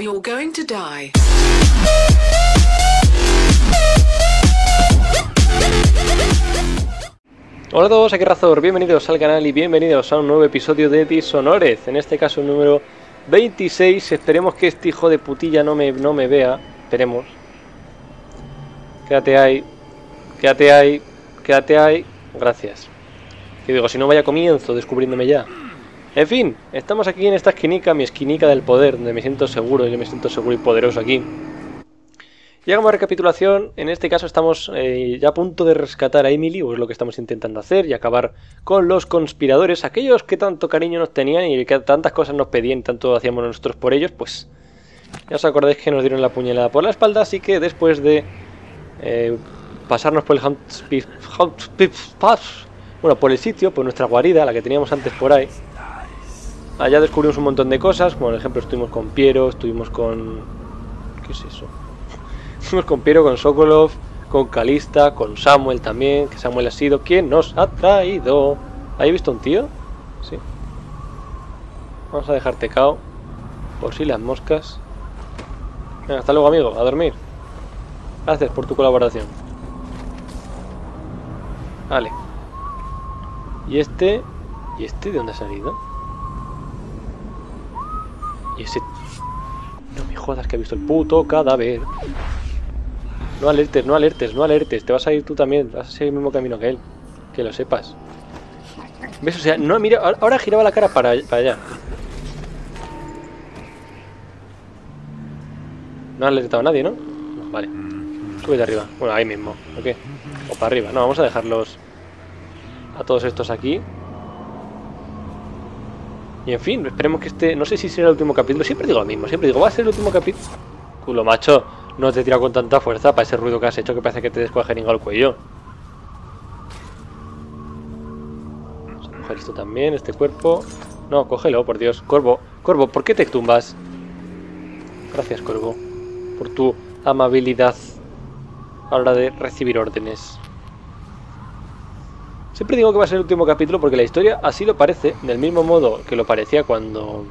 You're going to die. Hola a todos, aquí Razor, bienvenidos al canal y bienvenidos a un nuevo episodio de Dishonored, en este caso el número 26, esperemos que este hijo de putilla no me, no me vea, esperemos. Quédate ahí, quédate ahí, quédate ahí, gracias. Y digo, si no vaya comienzo descubriéndome ya. En fin, estamos aquí en esta esquinica, mi esquinica del poder, donde me siento seguro, yo me siento seguro y poderoso aquí. Y hagamos recapitulación, en este caso estamos eh, ya a punto de rescatar a Emily, o es lo que estamos intentando hacer, y acabar con los conspiradores, aquellos que tanto cariño nos tenían y que tantas cosas nos pedían, tanto hacíamos nosotros por ellos, pues ya os acordáis que nos dieron la puñalada por la espalda, así que después de eh, pasarnos por el Pass, bueno, por el sitio, por nuestra guarida, la que teníamos antes por ahí, allá descubrimos un montón de cosas, como por ejemplo estuvimos con Piero, estuvimos con... ¿qué es eso? Estuvimos con Piero, con Sokolov, con Calista, con Samuel también, que Samuel ha sido quien nos ha traído. ¿Hay visto un tío? Sí. Vamos a dejarte cao. Por si las moscas. Venga, hasta luego, amigo. A dormir. Gracias por tu colaboración. Vale. ¿Y este? ¿Y este de dónde ha salido? ¿Y ese? No me jodas que he visto el puto cadáver. No alertes, no alertes, no alertes. Te vas a ir tú también. Vas a seguir el mismo camino que él. Que lo sepas. ¿Ves? O sea, no, mira, ahora, giraba la cara para, allá. No ha alertado a nadie, ¿no? No, vale. Sube de arriba. Bueno, ahí mismo. ¿Ok? O para arriba. No, vamos a dejarlos a todos estos aquí. Y en fin, esperemos que este... No sé si será el último capítulo. Siempre digo lo mismo. Siempre digo, va a ser el último capítulo. Culo, macho. No te he tirado con tanta fuerza para ese ruido que has hecho que parece que te descuajeringado el cuello. Vamos a coger esto también, este cuerpo. No, cógelo, por Dios. Corvo, Corvo, ¿por qué te tumbas? Gracias, Corvo. Por tu amabilidad a la hora de recibir órdenes. Siempre digo que va a ser el último capítulo porque la historia así lo parece, del mismo modo que lo parecía cuando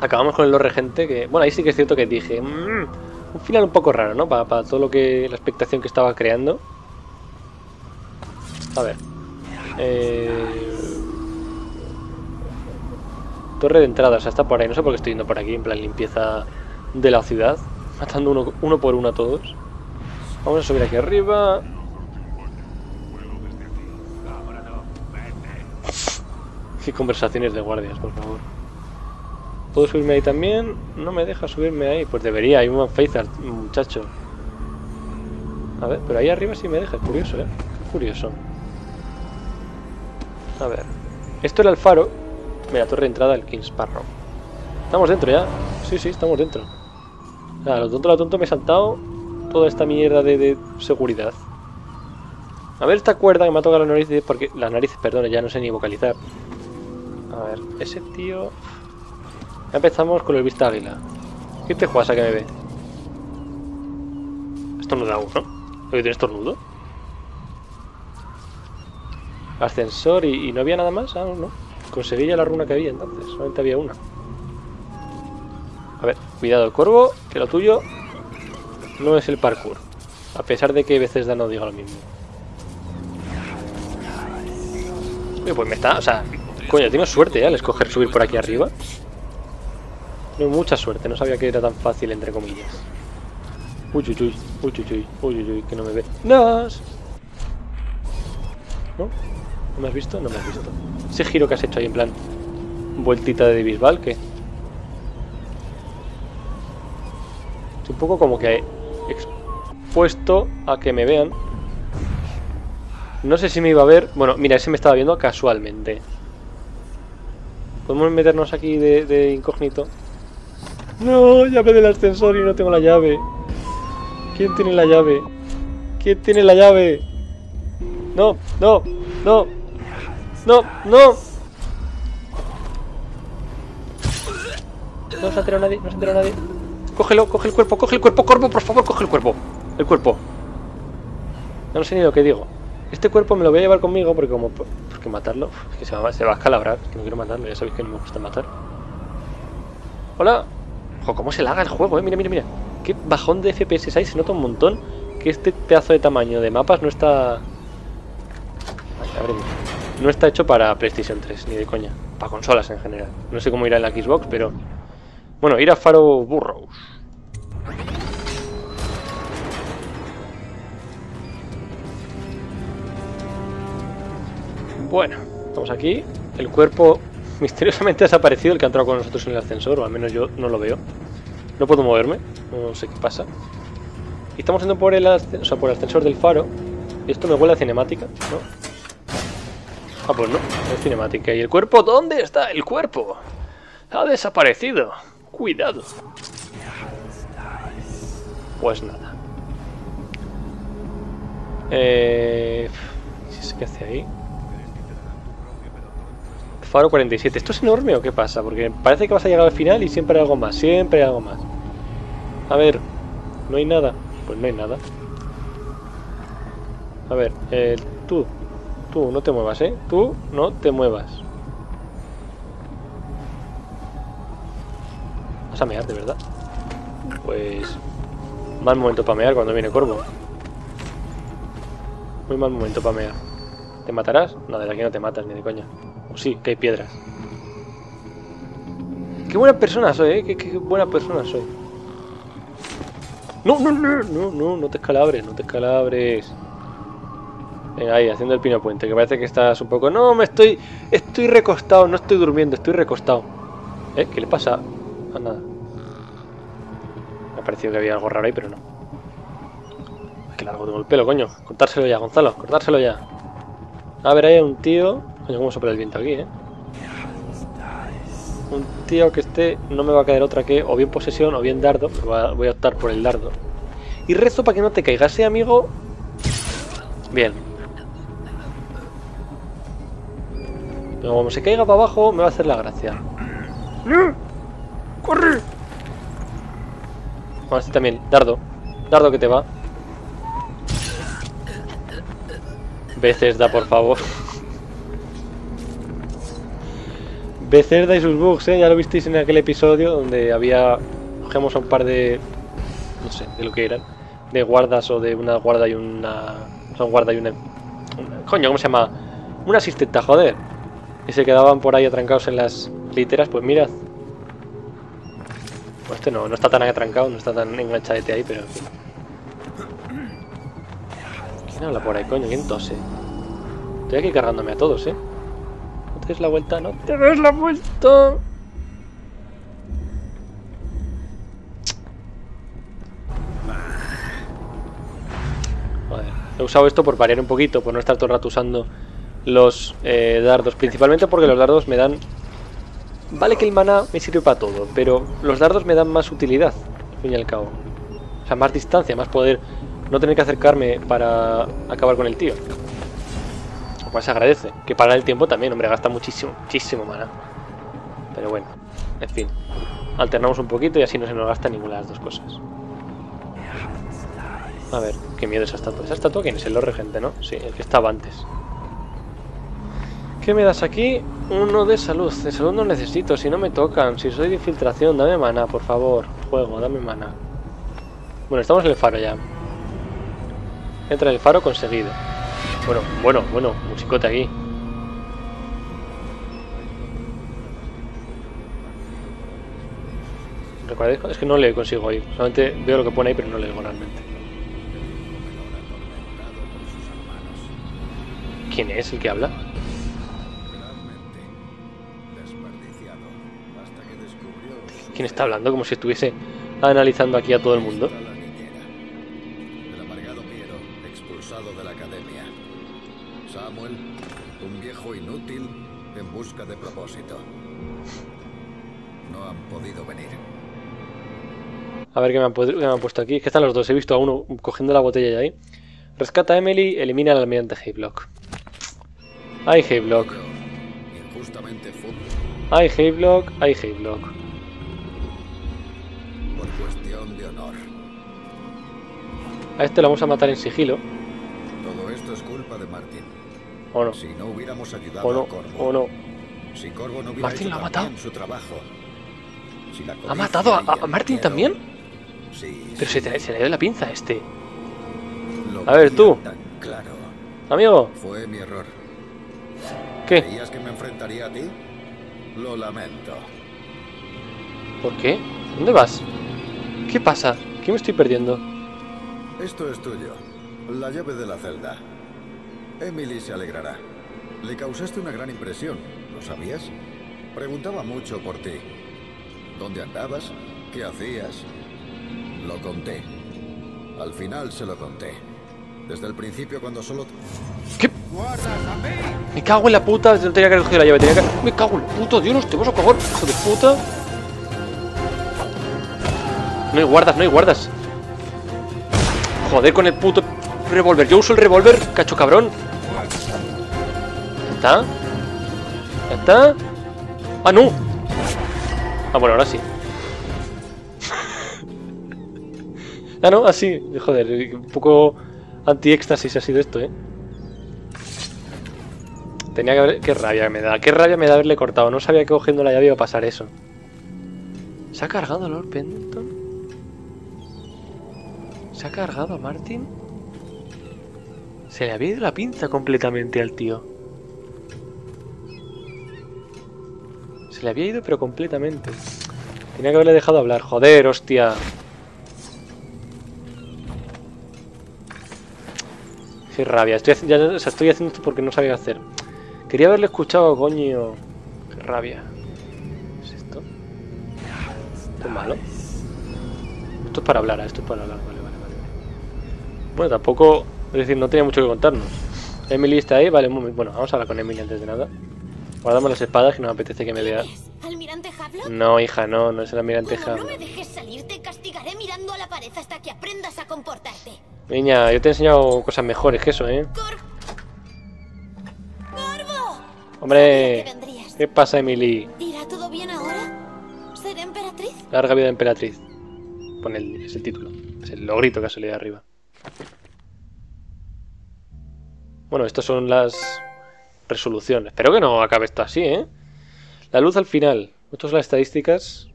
acabamos con el Lord Regente, que bueno, ahí sí que es cierto que dije, mmm, un final un poco raro, ¿no? Para, todo lo que la expectación que estaba creando. A ver. Eh... Torre de entrada, o sea, está por ahí. No sé por qué estoy yendo por aquí, en plan limpieza de la ciudad. Matando uno por uno a todos. Vamos a subir aquí arriba. Qué conversaciones de guardias, por favor. ¿Puedo subirme ahí también? No me deja subirme ahí. Pues debería, hay un Faithart, muchacho. A ver, pero ahí arriba sí me deja. Es curioso, ¿eh? curioso. A ver. Esto era el faro. Mira, torre de entrada del King's Sparrow. ¿Estamos dentro ya? Sí, sí, estamos dentro. Nada, lo tonto, lo tonto me he saltado toda esta mierda de, de seguridad. A ver esta cuerda que me ha tocado las narices porque... Las narices, perdón, ya no sé ni vocalizar. A ver, ese tío... Ya empezamos con el vista águila. ¿Qué te juegas a que me ve? Esto no da uno. ¿Lo que tiene estornudo? Ascensor y, y, no había nada más. Ah, no. Conseguí ya la runa que había entonces. Solamente había una. A ver, cuidado, corvo, que lo tuyo no es el parkour. A pesar de que veces no diga lo mismo. Pues me está, o sea, coño, tengo suerte, ¿eh? Al escoger subir por aquí arriba. Tengo mucha suerte, no sabía que era tan fácil, entre comillas. Uy, uy, uy, uy, uy, uy, uy, uy, que no me ve. ¡No! ¿No? ¿No me has visto? No me has visto. Ese giro que has hecho ahí en plan vueltita de bisbal, ¿qué? Estoy un poco como que expuesto a que me vean. No sé si me iba a ver... Bueno, mira, ese me estaba viendo casualmente. ¿Podemos meternos aquí de, de incógnito? No, llave del ascensor y no tengo la llave. ¿Quién tiene la llave? ¿Quién tiene la llave? No, no, no. No, no. No se ha enterado nadie, no se ha enterado nadie. Cógelo, coge el cuerpo, coge el cuerpo, cuerpo, por favor, coge el cuerpo. El cuerpo. No sé ni lo que digo. Este cuerpo me lo voy a llevar conmigo porque como... Porque matarlo... Es que se va, se va a escalabrar. Es que no quiero matarlo, ya sabéis que no me gusta matar. Hola. Ojo, cómo se laga el juego, eh. Mira, mira, mira. Qué bajón de FPS hay. Se nota un montón que este pedazo de tamaño de mapas no está... Ay. No está hecho para PlayStation 3, ni de coña. Para consolas en general. No sé cómo irá en la Xbox, pero... Bueno, ir a Faro Burrows. Bueno, estamos aquí. El cuerpo misteriosamente ha desaparecido, el que ha entrado con nosotros en el ascensor, o al menos yo no lo veo. No puedo moverme, no sé qué pasa. Y estamos yendo por el, ascensor, por el ascensor del faro. Y esto me huele a cinemática, ¿no? Ah, pues no, no es cinemática. ¿Y el cuerpo? ¿Dónde está el cuerpo? Ha desaparecido. Cuidado. Pues nada. Eh... ¿Qué hace ahí? Faro 47. ¿Esto es enorme o qué pasa? Porque parece que vas a llegar al final y siempre hay algo más. Siempre hay algo más. A ver, no hay nada. Pues no hay nada. A ver, eh, tú. Tú, no te muevas, ¿eh? Tú, no te muevas. ¿Vas a mear, de verdad? Pues... Mal momento para mear cuando viene Corvo. Muy mal momento para mear. ¿Te matarás? No, desde aquí no te matas, ni de coña. O sí, que hay piedras. Qué buena persona soy, ¿eh? Qué, qué buena persona soy. No, no, no, no, no, no te escalabres, no te escalabres. Venga, ahí, haciendo el pino puente, que parece que estás un poco... No, me estoy... Estoy recostado, no estoy durmiendo, estoy recostado. ¿Eh? ¿Qué le pasa? A nada. Me ha parecido que había algo raro ahí, pero no. Es que largo tengo el pelo, coño. Cortárselo ya, Gonzalo, cortárselo ya. A ver, ahí hay un tío... Coño, cómo sopla el viento aquí, ¿eh? Un tío que esté... No me va a caer otra que o bien posesión o bien dardo. Voy a optar por el dardo. Y rezo para que no te caigas, ¿eh, amigo? Bien. Pero como se caiga para abajo, me va a hacer la gracia. ¡Corre! Bueno, este también. Dardo. Dardo que te va. da por favor. Becerda y sus bugs, ¿eh? Ya lo visteis en aquel episodio donde había... Cogemos a un par de... No sé, de lo que eran. De guardas o de una guarda y una... Son guarda y una... Coño, ¿cómo se llama? Una asistenta, joder. Y se quedaban por ahí atrancados en las literas, pues mirad. Pues este no, no está tan atrancado, no está tan enganchadete ahí, pero... ¿Quién habla por ahí, coño? ¿Quién tose? Estoy aquí cargándome a todos, ¿eh? Des la vuelta, no te des la vuelta. he usado esto por variar un poquito, por no estar todo el rato usando los eh, dardos, principalmente porque los dardos me dan... Vale que el mana me sirve para todo, pero los dardos me dan más utilidad, al fin y al cabo. O sea, más distancia, más poder no tener que acercarme para acabar con el tío. Pues se agradece. Que para el tiempo también, hombre, gasta muchísimo, muchísimo mana. Pero bueno, en fin. Alternamos un poquito y así no se nos gasta ninguna de las dos cosas. A ver, qué miedo esa estatua. ¿Esa estatua quién es? El regente, ¿no? Sí, el que estaba antes. ¿Qué me das aquí? Uno de salud. De salud no necesito, si no me tocan. Si soy de infiltración, dame mana, por favor. Juego, dame mana. Bueno, estamos en el faro ya. Entra el faro conseguido. Bueno, bueno, bueno, musicote aquí. ¿Recordáis? Es que no le consigo oír. Solamente veo lo que pone ahí, pero no le digo realmente. ¿Quién es el que habla? ¿Quién está hablando? Como si estuviese analizando aquí a todo el mundo. Busca de propósito. No han podido venir. A ver qué me, han, qué me han, puesto aquí. Es que están los dos. He visto a uno cogiendo la botella ya ahí. Rescata a Emily, elimina al almirante Hayblock. Ay, Hayblock. Ay, Hayblock, ay, Hayblock. Por cuestión de honor. A este lo vamos a matar en sigilo. Todo esto es culpa de Martin. ¿O no? Si no hubiéramos ayudado ¿O no? a Corvo. ¿O no? Si Corvo no hubiera ¿Martin hecho lo ha matado? también su trabajo. Si la ¿Ha matado a, a- Martin dinero- también? Sí. Pero sí, se, te- se le dio la pinza a este. lo A ver, tú. tan Claro. Amigo, Fue mi error. ¿qué? ¿Creías que me enfrentaría a ti? Lo lamento. ¿Por qué? ¿Dónde vas? ¿Qué pasa? ¿Qué me estoy perdiendo? Esto es tuyo. La llave de la celda. Emily se alegrará. Le causaste una gran impresión, ¿lo sabías? Preguntaba mucho por ti. ¿Dónde andabas? ¿Qué hacías? Lo conté. Al final se lo conté. Desde el principio cuando solo... ¿Qué? Me cago en la puta, no tenía que haber cogido la llave. Me cago en el puto Dios, te vas a cagar, hijo de puta. No hay guardas, no hay guardas. Joder con el puto revólver. Yo uso el revólver, cacho cabrón. ¿Ya está? ¿Ya está? ¡Ah, no! Ah, bueno, ahora sí. ah, no, así. Joder, un poco anti-éxtasis ha sido esto, ¿eh? Tenía que haber... Qué rabia me da. Qué rabia me da haberle cortado. No sabía que cogiendo la llave iba a pasar eso. ¿Se ha cargado Lord Pendleton? ¿Se ha cargado Martin? Se le había ido la pinza completamente al tío. Se le había ido pero completamente. Tenía que haberle dejado hablar. Joder, hostia. Qué rabia. Estoy, ya, estoy haciendo esto porque no sabía hacer. Quería haberle escuchado, coño. Qué rabia. ¿Qué es esto? ¿Esto es malo? Esto es para hablar, ah, esto es para hablar. Vale, vale, vale. Bueno, tampoco... Es decir, no tenía mucho que contarnos. Emily está ahí, vale, momento. Bueno, vamos a hablar con Emily antes de nada. Guardamos las espadas que no me apetece que me vea. No, hija, no, no es el almirante Como no me dejes salir, te castigaré mirando a la pared hasta que aprendas a comportarte. Niña, yo te he enseñado cosas mejores que eso, ¿eh? ¡Cor... ¡Corvo! Hombre. ¿qué pasa, Emily? ¿Irá todo bien ahora? ¿Seré emperatriz? Larga vida de emperatriz. Pone el, es el título. Es el logrito que ha salido de arriba. Bueno, estas son las resoluciones. Espero que no acabe esto así, ¿eh? La luz al final. Estas son las estadísticas.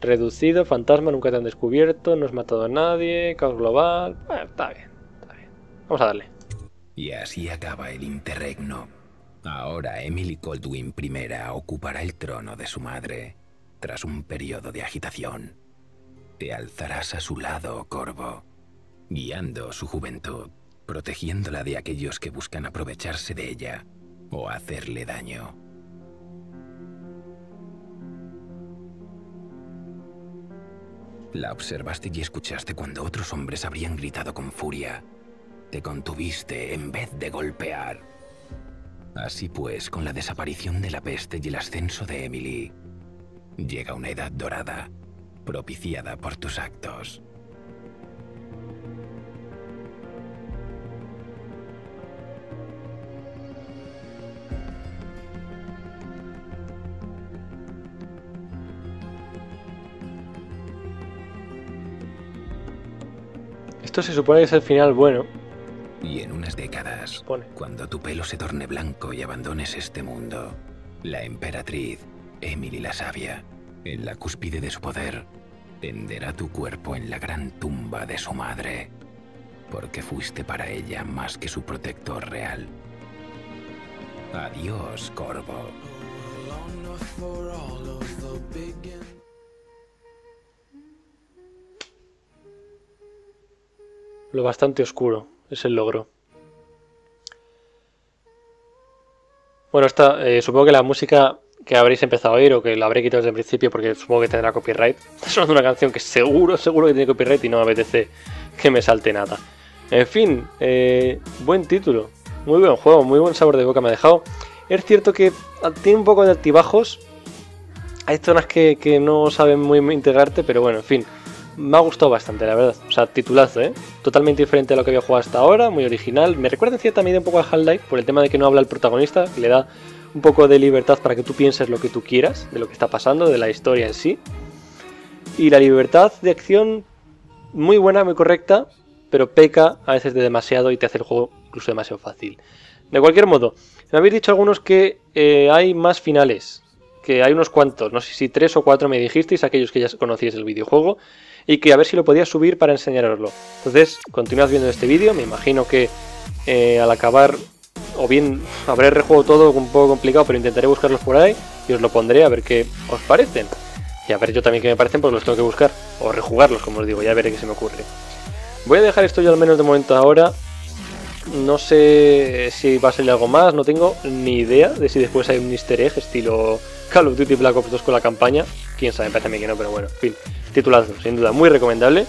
Reducido, fantasma, nunca te han descubierto, no has matado a nadie, caos global. Bueno, está bien, está bien. Vamos a darle. Y así acaba el interregno. Ahora Emily Coldwin I ocupará el trono de su madre, tras un periodo de agitación. Te alzarás a su lado, Corvo, guiando su juventud, protegiéndola de aquellos que buscan aprovecharse de ella o hacerle daño. La observaste y escuchaste cuando otros hombres habrían gritado con furia. Te contuviste en vez de golpear. Así pues, con la desaparición de la peste y el ascenso de Emily, llega una edad dorada, propiciada por tus actos. Esto se supone que es el final bueno. Y en unas décadas, Supone. cuando tu pelo se torne blanco y abandones este mundo, la emperatriz, Emily la Sabia, en la cúspide de su poder, tenderá tu cuerpo en la gran tumba de su madre, porque fuiste para ella más que su protector real. Adiós, Corvo. Lo bastante oscuro es el logro. Bueno, esta, eh, supongo que la música que habréis empezado a oír o que la habré quitado desde el principio porque supongo que tendrá copyright. Está sonando una canción que seguro, seguro que tiene copyright y no me apetece que me salte nada. En fin, eh, buen título. Muy buen juego, muy buen sabor de boca me ha dejado. Es cierto que tiene un poco de altibajos. Hay zonas que, que no saben muy integrarte, pero bueno, en fin. Me ha gustado bastante, la verdad. O sea, titulazo, ¿eh? Totalmente diferente a lo que había jugado hasta ahora, muy original. Me recuerda en cierta medida un poco a Half-Life por el tema de que no habla el protagonista, que le da un poco de libertad para que tú pienses lo que tú quieras, de lo que está pasando, de la historia en sí. Y la libertad de acción, muy buena, muy correcta, pero peca a veces de demasiado y te hace el juego incluso demasiado fácil. De cualquier modo, me habéis dicho algunos que eh, hay más finales que hay unos cuantos, no sé si tres o cuatro me dijisteis, aquellos que ya conocíais el videojuego, y que a ver si lo podía subir para enseñaroslo. Entonces, continuad viendo este vídeo, me imagino que eh, al acabar, o bien habré rejugado todo un poco complicado, pero intentaré buscarlos por ahí y os lo pondré a ver qué os parecen. Y a ver yo también qué me parecen, pues los tengo que buscar, o rejugarlos, como os digo, ya veré qué se me ocurre. Voy a dejar esto yo al menos de momento ahora. No sé si va a salir algo más, no tengo ni idea de si después hay un easter egg estilo Call of Duty Black Ops 2 con la campaña. Quién sabe, parece a mí que no, pero bueno, en fin. Titulazo, sin duda, muy recomendable.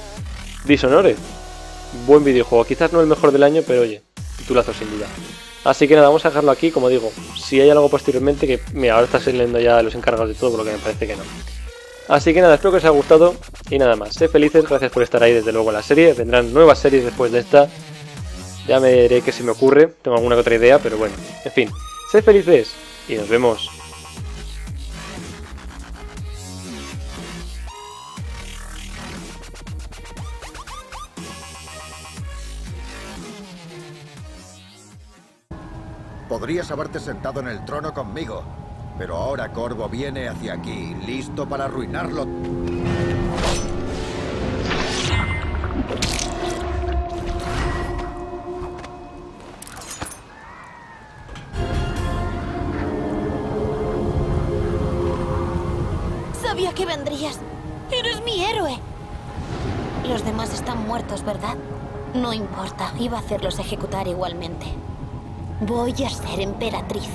Dishonored, buen videojuego. Quizás no el mejor del año, pero oye, titulazo sin duda. Así que nada, vamos a dejarlo aquí, como digo. Si hay algo posteriormente, que mira, ahora está saliendo ya los encargados de todo, por lo que me parece que no. Así que nada, espero que os haya gustado y nada más. Sed felices, gracias por estar ahí desde luego en la serie. Vendrán nuevas series después de esta. Ya me diré qué se me ocurre, tengo alguna que otra idea, pero bueno, en fin. Sed felices y nos vemos. Podrías haberte sentado en el trono conmigo, pero ahora Corvo viene hacia aquí, listo para arruinarlo. Sabía que vendrías. Eres mi héroe. Los demás están muertos, ¿verdad? No importa, iba a hacerlos ejecutar igualmente. Voy a ser emperatriz.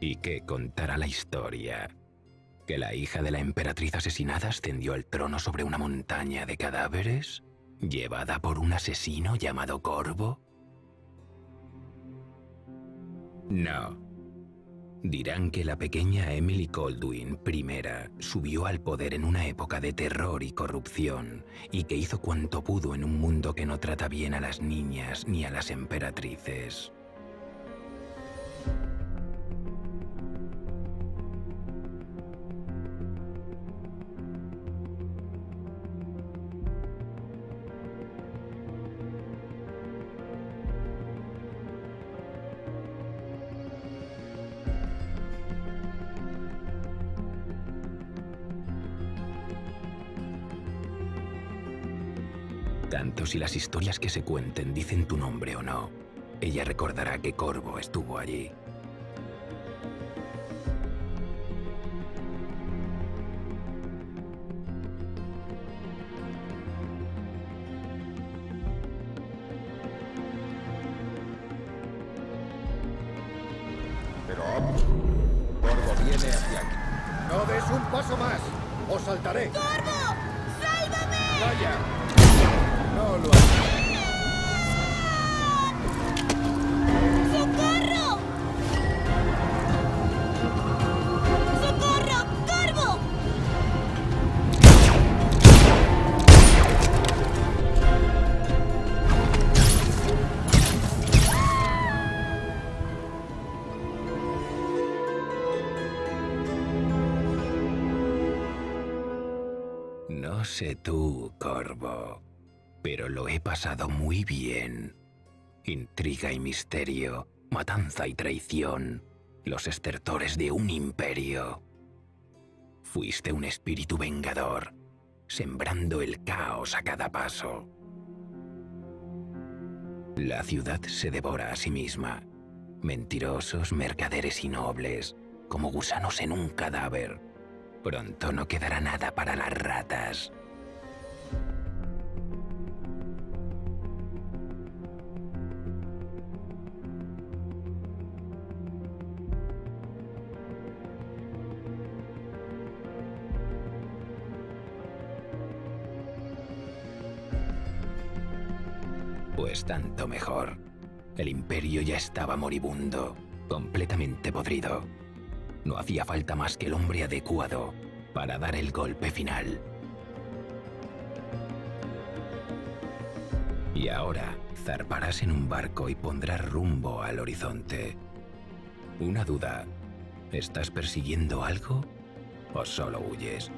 ¿Y qué contará la historia? ¿Que la hija de la emperatriz asesinada ascendió al trono sobre una montaña de cadáveres? ¿Llevada por un asesino llamado Corvo? No. Dirán que la pequeña Emily Goldwyn I subió al poder en una época de terror y corrupción y que hizo cuanto pudo en un mundo que no trata bien a las niñas ni a las emperatrices. Tanto si las historias que se cuenten dicen tu nombre o no, ella recordará que Corvo estuvo allí. Sé tú, Corvo, pero lo he pasado muy bien. Intriga y misterio, matanza y traición, los estertores de un imperio. Fuiste un espíritu vengador, sembrando el caos a cada paso. La ciudad se devora a sí misma. Mentirosos, mercaderes y nobles, como gusanos en un cadáver. Pronto no quedará nada para las ratas. Pues tanto mejor. El imperio ya estaba moribundo, completamente podrido. No hacía falta más que el hombre adecuado para dar el golpe final. Y ahora zarparás en un barco y pondrás rumbo al horizonte. Una duda. ¿Estás persiguiendo algo o solo huyes?